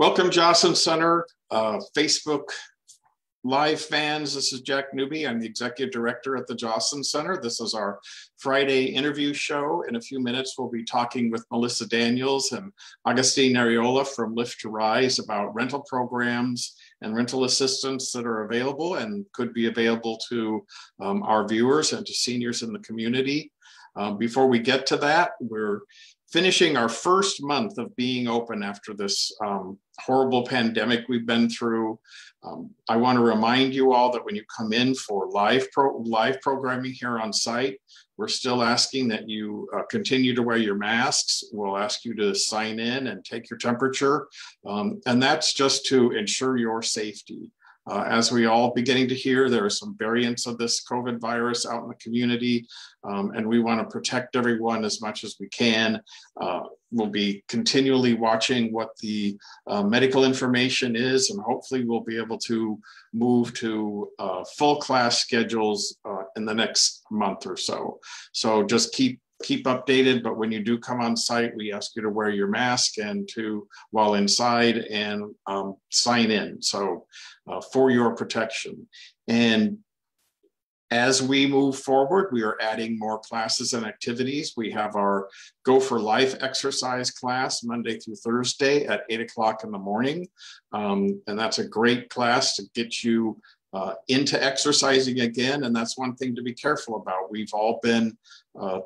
Welcome, Joslyn Center, uh, Facebook Live fans. This is Jack Newby. I'm the executive director at the Joslyn Center. This is our Friday interview show. In a few minutes, we'll be talking with Melissa Daniels and Augustine Ariola from Lift to Rise about rental programs and rental assistance that are available and could be available to um, our viewers and to seniors in the community. Um, before we get to that, we're finishing our first month of being open after this um, horrible pandemic we've been through. Um, I want to remind you all that when you come in for live pro live programming here on site, we're still asking that you uh, continue to wear your masks. We'll ask you to sign in and take your temperature, um, and that's just to ensure your safety. Uh, as we all beginning to hear, there are some variants of this COVID virus out in the community, um, and we want to protect everyone as much as we can. Uh, we'll be continually watching what the uh, medical information is, and hopefully we'll be able to move to uh, full class schedules uh, in the next month or so. So just keep keep updated, but when you do come on site, we ask you to wear your mask and to, while inside, and um, sign in. So uh, for your protection. And as we move forward, we are adding more classes and activities. We have our Go for Life exercise class Monday through Thursday at eight o'clock in the morning. Um, and that's a great class to get you uh, into exercising again. And that's one thing to be careful about. We've all been uh,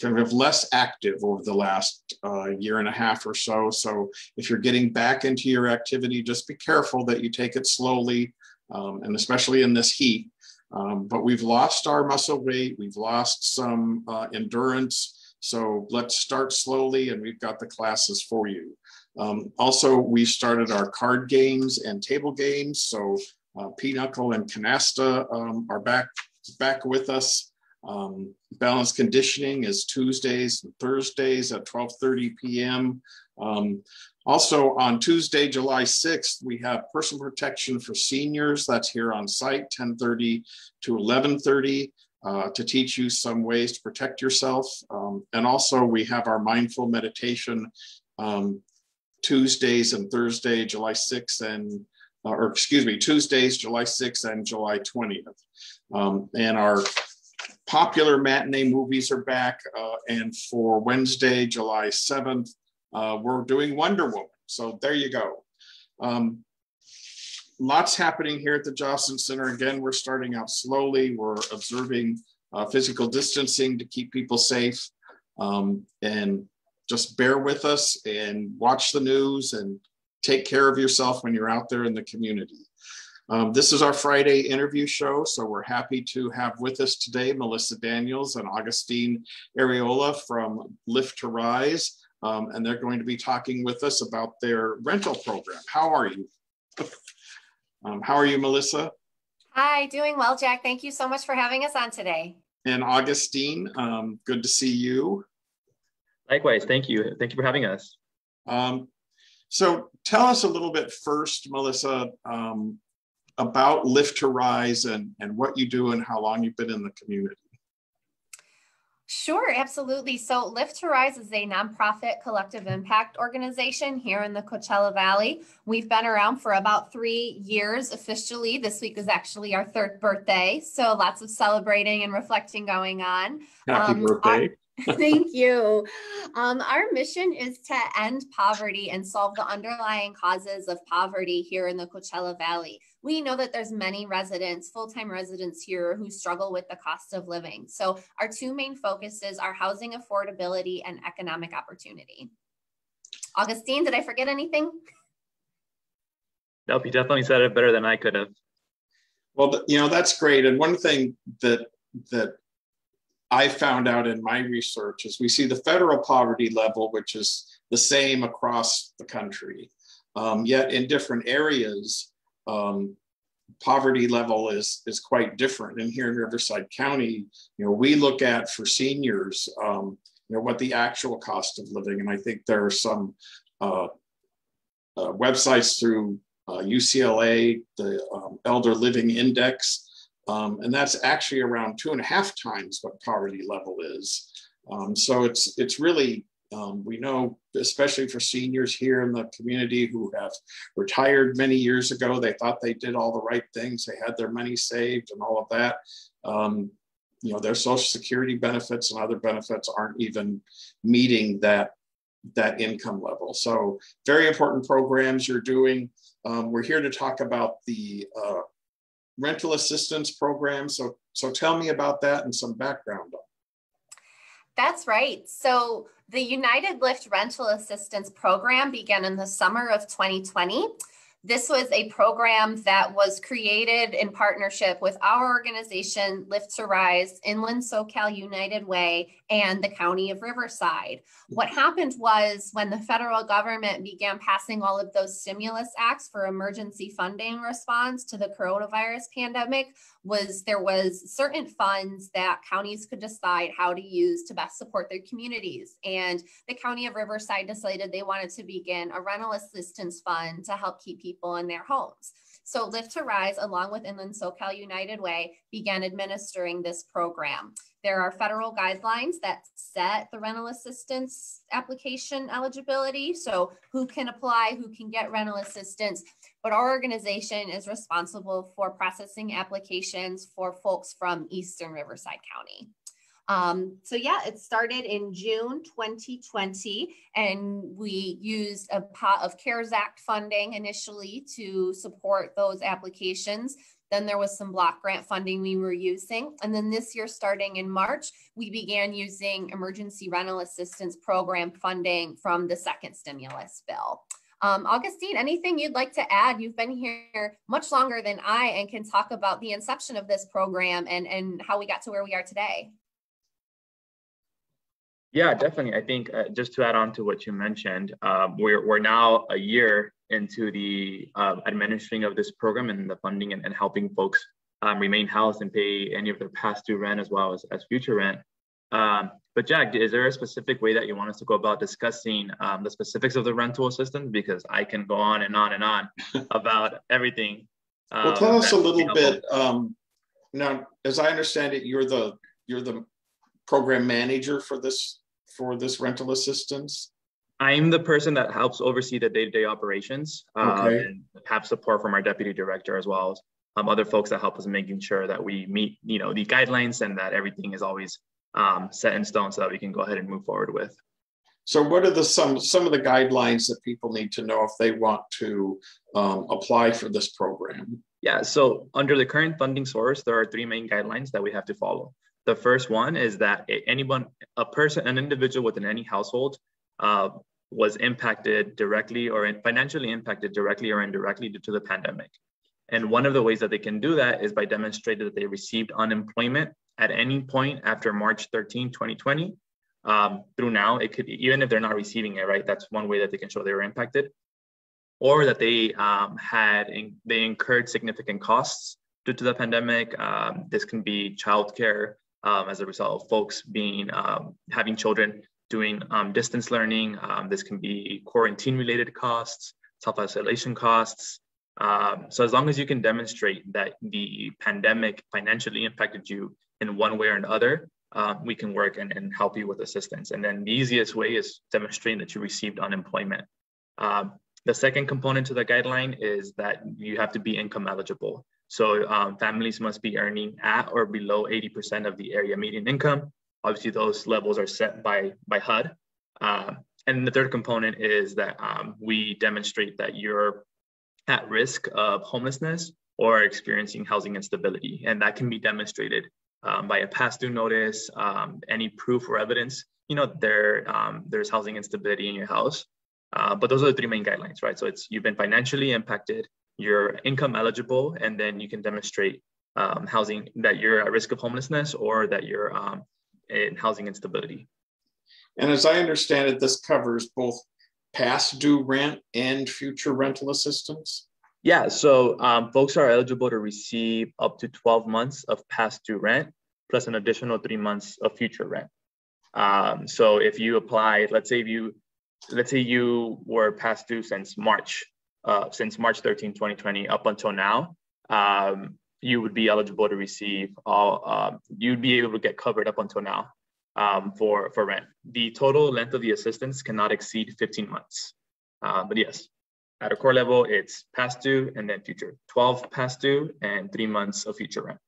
kind of less active over the last uh, year and a half or so. So if you're getting back into your activity, just be careful that you take it slowly, um, and especially in this heat. Um, but we've lost our muscle weight, we've lost some uh, endurance. So let's start slowly, and we've got the classes for you. Um, also, we started our card games and table games. So uh, Pinochle and Canasta um, are back back with us. Um, balance conditioning is Tuesdays and Thursdays at 12:30 p.m. Um, also on Tuesday, July 6th, we have personal protection for seniors. That's here on site, 10:30 to 11:30. Uh, to teach you some ways to protect yourself. Um, and also, we have our mindful meditation um, Tuesdays and Thursday, July 6th, and uh, or excuse me, Tuesdays, July 6th and July 20th. Um, and our popular matinee movies are back. Uh, and for Wednesday, July 7th, uh, we're doing Wonder Woman. So there you go. Um, lots happening here at the Joslyn Center. Again, we're starting out slowly. We're observing uh, physical distancing to keep people safe. Um, and just bear with us and watch the news and take care of yourself when you're out there in the community. Um, this is our Friday interview show, so we're happy to have with us today Melissa Daniels and Augustine Ariola from Lift to Rise, um, and they're going to be talking with us about their rental program. How are you? um, how are you, Melissa? Hi, doing well, Jack. Thank you so much for having us on today. And Augustine, um, good to see you. Likewise, thank you. Thank you for having us. Um, so tell us a little bit first, Melissa, um, about Lift to Rise and, and what you do and how long you've been in the community. Sure, absolutely. So, Lift to Rise is a nonprofit collective impact organization here in the Coachella Valley. We've been around for about three years officially. This week is actually our third birthday. So, lots of celebrating and reflecting going on. Happy um, birthday. Our, thank you. Um, our mission is to end poverty and solve the underlying causes of poverty here in the Coachella Valley we know that there's many residents, full-time residents here who struggle with the cost of living. So our two main focuses are housing affordability and economic opportunity. Augustine, did I forget anything? Nope, you definitely said it better than I could have. Well, you know, that's great. And one thing that that I found out in my research is we see the federal poverty level, which is the same across the country. Um, yet in different areas, um, poverty level is is quite different. And here in Riverside County, you know, we look at for seniors, um, you know, what the actual cost of living, and I think there are some uh, uh, websites through uh, UCLA, the um, Elder Living Index, um, and that's actually around two and a half times what poverty level is. Um, so it's it's really Um, we know, especially for seniors here in the community who have retired many years ago, they thought they did all the right things. They had their money saved and all of that. Um, you know, their social security benefits and other benefits aren't even meeting that that income level. So very important programs you're doing. Um, we're here to talk about the uh, rental assistance program. So, so tell me about that and some background on That's right. So the United Lift Rental Assistance Program began in the summer of 2020. This was a program that was created in partnership with our organization, Lift to Rise, Inland SoCal United Way, and the County of Riverside. What happened was when the federal government began passing all of those stimulus acts for emergency funding response to the coronavirus pandemic, was there was certain funds that counties could decide how to use to best support their communities. And the County of Riverside decided they wanted to begin a rental assistance fund to help keep people in their homes. So Lift to Rise, along with Inland SoCal United Way, began administering this program. There are federal guidelines that set the rental assistance application eligibility. So who can apply, who can get rental assistance. But our organization is responsible for processing applications for folks from Eastern Riverside County. Um, so yeah, it started in June 2020, and we used a pot of CARES Act funding initially to support those applications. Then there was some block grant funding we were using. And then this year, starting in March, we began using emergency rental assistance program funding from the second stimulus bill. Um, Augustine, anything you'd like to add? You've been here much longer than I and can talk about the inception of this program and, and how we got to where we are today. Yeah, definitely. I think uh, just to add on to what you mentioned, uh, we're, we're now a year into the uh, administering of this program and the funding and, and helping folks um, remain housed and pay any of their past due rent as well as, as future rent. Um, but Jack, is there a specific way that you want us to go about discussing um, the specifics of the rental assistance? Because I can go on and on and on about everything. well, tell um, us a little bit. Um, now, as I understand it, you're the you're the program manager for this for this rental assistance? I'm the person that helps oversee the day-to-day operations um, okay. and have support from our deputy director as well as um, other folks that help us making sure that we meet, you know, the guidelines and that everything is always um, set in stone so that we can go ahead and move forward with. So, what are the some some of the guidelines that people need to know if they want to um, apply for this program? Yeah. So, under the current funding source, there are three main guidelines that we have to follow. The first one is that anyone, a person, an individual within any household uh, was impacted directly or financially impacted directly or indirectly due to the pandemic. And one of the ways that they can do that is by demonstrating that they received unemployment at any point after March 13, 2020. Um, through now, it could be, even if they're not receiving it, right? That's one way that they can show they were impacted, or that they um, had in, they incurred significant costs due to the pandemic. Um, this can be childcare, um, as a result of folks being um, having children doing um, distance learning. This can be quarantine related costs, self isolation costs. So as long as you can demonstrate that the pandemic financially impacted you in one way or another, uh, we can work and, and help you with assistance. And then the easiest way is demonstrating that you received unemployment. the second component to the guideline is that you have to be income eligible. So um, families must be earning at or below 80% of the area median income. Obviously, those levels are set by, by HUD. Uh, and the third component is that um, we demonstrate that you're at risk of homelessness or experiencing housing instability. And that can be demonstrated um, by a past due notice, um, any proof or evidence, you know, there, um, there's housing instability in your house. Uh, but those are the three main guidelines, right? So it's you've been financially impacted, you're income eligible, and then you can demonstrate um, housing that you're at risk of homelessness or that you're um, in housing instability. And as I understand it, this covers both past due rent and future rental assistance. Yeah, so um, folks are eligible to receive up to 12 months of past due rent plus an additional three months of future rent. Um, so if you apply, let's say you, let's say you were past due since March uh, since March 13, 2020 up until now, um, you would be eligible to receive all, uh, you'd be able to get covered up until now. um, for, for rent. The total length of the assistance cannot exceed 15 months. Uh, but yes, at a core level, it's past due and then future 12 past due and three months of future rent.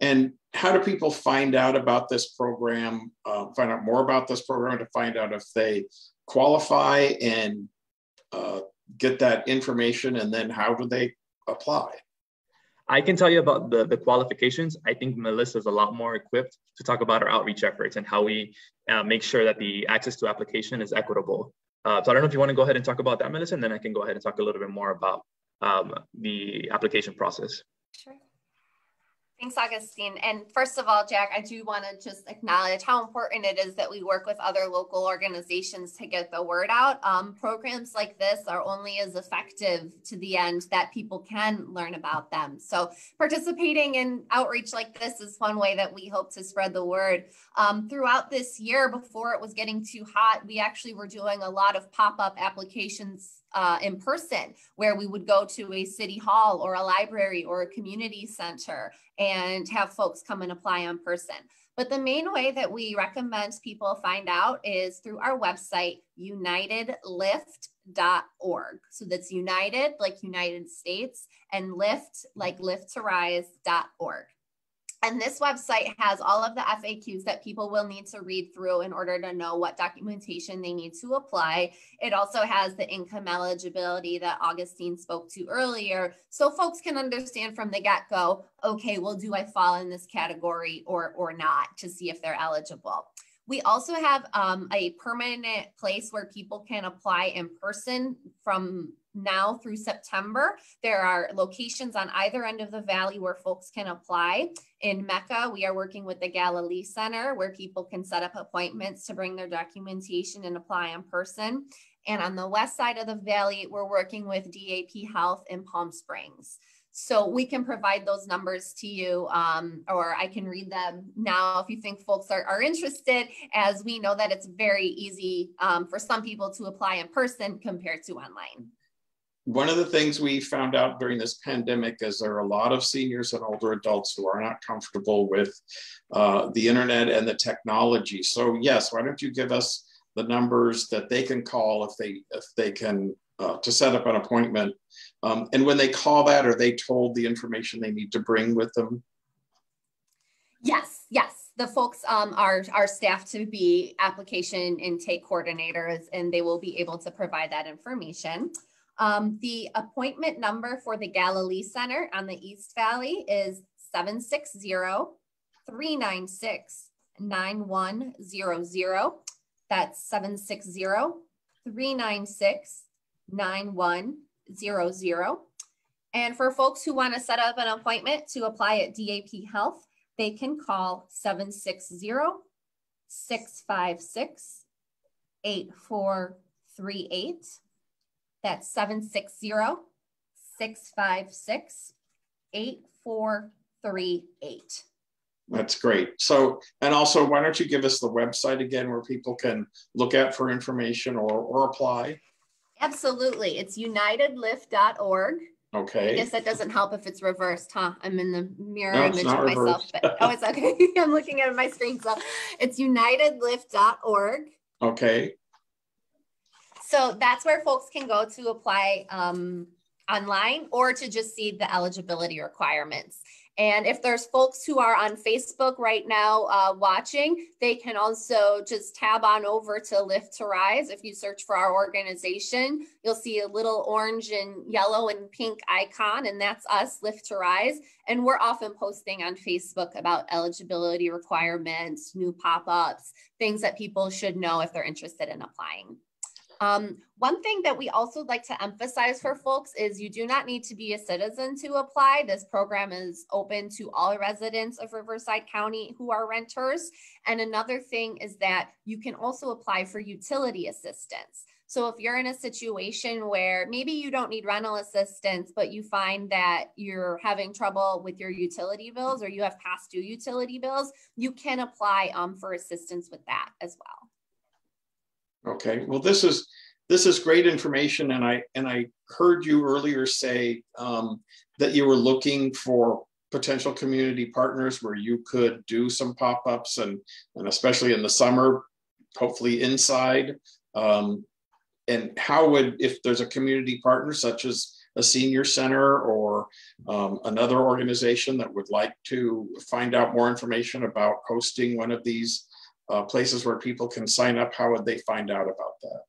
And how do people find out about this program, uh, find out more about this program to find out if they qualify and uh, get that information? And then how do they apply? I can tell you about the, the qualifications. I think Melissa is a lot more equipped to talk about our outreach efforts and how we uh, make sure that the access to application is equitable. Uh, so I don't know if you want to go ahead and talk about that, Melissa, and then I can go ahead and talk a little bit more about um, the application process. Sure. Thanks, Augustine. And first of all, Jack, I do want to just acknowledge how important it is that we work with other local organizations to get the word out. Um, programs like this are only as effective to the end that people can learn about them. So, participating in outreach like this is one way that we hope to spread the word. Um, throughout this year, before it was getting too hot, we actually were doing a lot of pop up applications uh, in person, where we would go to a city hall or a library or a community center and have folks come and apply in person. But the main way that we recommend people find out is through our website, unitedlift.org. So that's United, like United States, and lift, like lift to rise.org. And this website has all of the FAQs that people will need to read through in order to know what documentation they need to apply. It also has the income eligibility that Augustine spoke to earlier. So folks can understand from the get go, okay, well, do I fall in this category or, or not to see if they're eligible. We also have um, a permanent place where people can apply in person from now through September. There are locations on either end of the valley where folks can apply. In Mecca, we are working with the Galilee Center where people can set up appointments to bring their documentation and apply in person. And on the west side of the valley, we're working with DAP Health in Palm Springs. So we can provide those numbers to you, um, or I can read them now if you think folks are, are interested, as we know that it's very easy um, for some people to apply in person compared to online one of the things we found out during this pandemic is there are a lot of seniors and older adults who are not comfortable with uh, the internet and the technology. So yes, why don't you give us the numbers that they can call if they if they can uh, to set up an appointment. Um, and when they call that, are they told the information they need to bring with them? Yes, yes. The folks um, are, are staff to be application intake coordinators, and they will be able to provide that information. Um, the appointment number for the Galilee Center on the East Valley is 760 396 9100. That's 760 396 9100. And for folks who want to set up an appointment to apply at DAP Health, they can call 760 656 8438. That's 760 656 8438. That's great. So, and also, why don't you give us the website again where people can look at for information or, or apply? Absolutely. It's unitedlift.org. Okay. I guess that doesn't help if it's reversed, huh? I'm in the mirror no, image of myself. But, oh, it's okay. I'm looking at my screen. So it's unitedlift.org. Okay. So that's where folks can go to apply um, online or to just see the eligibility requirements. And if there's folks who are on Facebook right now uh, watching, they can also just tab on over to Lift to Rise. If you search for our organization, you'll see a little orange and yellow and pink icon, and that's us, Lift to Rise. And we're often posting on Facebook about eligibility requirements, new pop ups, things that people should know if they're interested in applying. Um, one thing that we also like to emphasize for folks is you do not need to be a citizen to apply. This program is open to all residents of Riverside County who are renters. And another thing is that you can also apply for utility assistance. So if you're in a situation where maybe you don't need rental assistance, but you find that you're having trouble with your utility bills or you have past due utility bills, you can apply um, for assistance with that as well. Okay, well, this is this is great information, and I and I heard you earlier say um, that you were looking for potential community partners where you could do some pop-ups and, and especially in the summer, hopefully inside. Um, and how would, if there's a community partner such as a senior center or um, another organization that would like to find out more information about hosting one of these uh, places where people can sign up, how would they find out about that?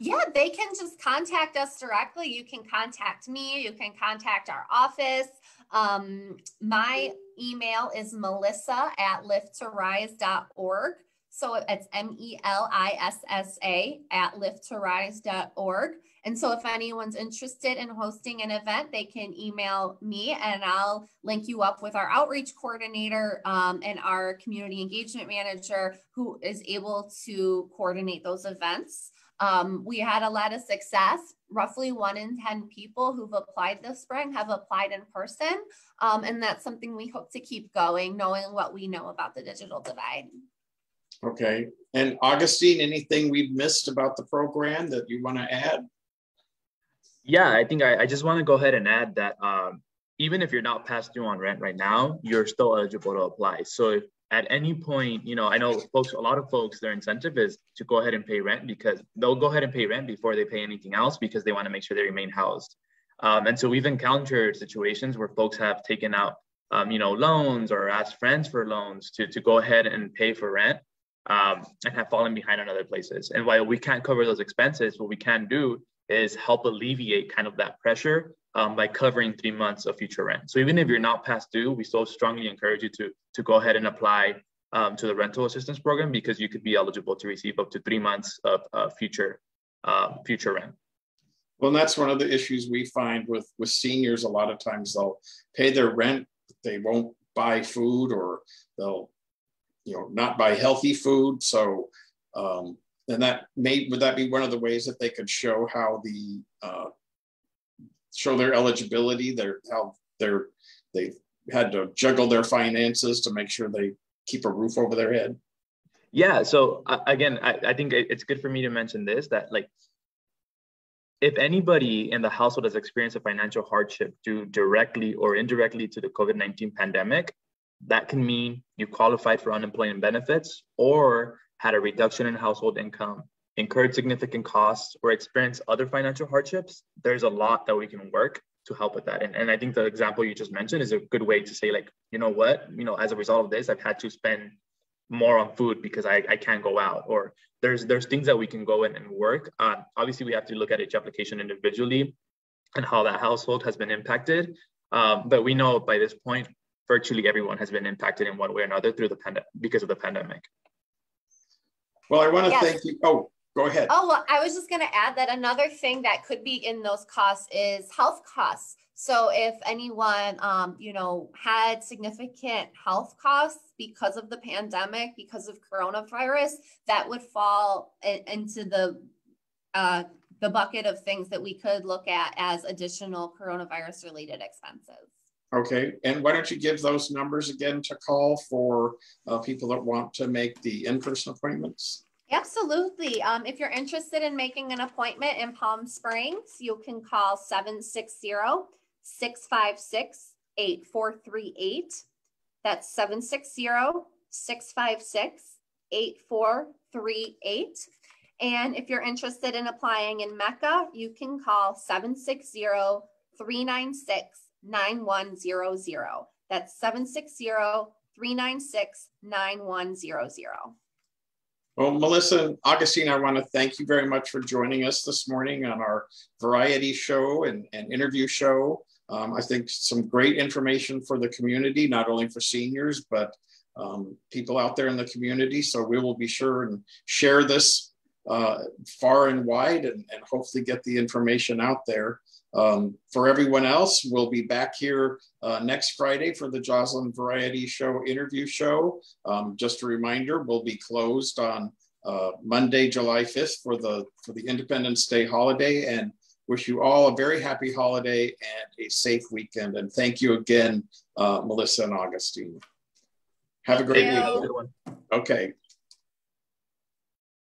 Yeah, they can just contact us directly. You can contact me. You can contact our office. Um, my email is melissa at lifttorise.org. So it's M E L I S S A at lifttorise.org. And so if anyone's interested in hosting an event, they can email me and I'll link you up with our outreach coordinator um, and our community engagement manager who is able to coordinate those events. Um, we had a lot of success. Roughly one in 10 people who've applied this spring have applied in person. Um, and that's something we hope to keep going, knowing what we know about the digital divide. Okay. And Augustine, anything we've missed about the program that you want to add? Yeah, I think I, I just want to go ahead and add that um, even if you're not past due on rent right now, you're still eligible to apply. So if at any point, you know, I know folks, a lot of folks, their incentive is to go ahead and pay rent because they'll go ahead and pay rent before they pay anything else because they want to make sure they remain housed. Um, and so we've encountered situations where folks have taken out, um, you know, loans or asked friends for loans to, to go ahead and pay for rent um, and have fallen behind on other places. And while we can't cover those expenses, what we can do is help alleviate kind of that pressure um, by covering three months of future rent. So even if you're not past due, we so strongly encourage you to, to go ahead and apply um, to the rental assistance program because you could be eligible to receive up to three months of uh, future uh, future rent. Well, that's one of the issues we find with with seniors. A lot of times they'll pay their rent, they won't buy food, or they'll you know not buy healthy food. So um, and that may would that be one of the ways that they could show how the uh, show their eligibility, their how they're they had to juggle their finances to make sure they keep a roof over their head. Yeah. So uh, again, I, I think it's good for me to mention this that like if anybody in the household has experienced a financial hardship due directly or indirectly to the COVID 19 pandemic, that can mean you qualified for unemployment benefits or had a reduction in household income, incurred significant costs, or experienced other financial hardships. There's a lot that we can work to help with that. And, and I think the example you just mentioned is a good way to say, like, you know what, you know, as a result of this, I've had to spend more on food because I, I can't go out or there's there's things that we can go in and work uh, obviously we have to look at each application individually and how that household has been impacted um, but we know by this point virtually everyone has been impacted in one way or another through the pandemic because of the pandemic well i want to yes. thank you oh go ahead oh well, i was just going to add that another thing that could be in those costs is health costs so if anyone, um, you know, had significant health costs because of the pandemic, because of coronavirus, that would fall in, into the uh, the bucket of things that we could look at as additional coronavirus related expenses. Okay, and why don't you give those numbers again to call for uh, people that want to make the in-person appointments? Absolutely. Um, if you're interested in making an appointment in Palm Springs, you can call 760 656 8438. That's 760 656 8438. And if you're interested in applying in Mecca, you can call 760 396 9100. That's 760 396 9100. Well, Melissa and Augustine, I want to thank you very much for joining us this morning on our variety show and, and interview show. Um, I think some great information for the community, not only for seniors, but um, people out there in the community. So we will be sure and share this uh, far and wide and, and, hopefully get the information out there. Um, for everyone else, we'll be back here uh, next Friday for the Joslyn Variety Show interview show. Um, just a reminder, we'll be closed on uh, Monday, July 5th for the for the Independence Day holiday and Wish you all a very happy holiday and a safe weekend. And thank you again, uh, Melissa and Augustine. Have a great week. Okay.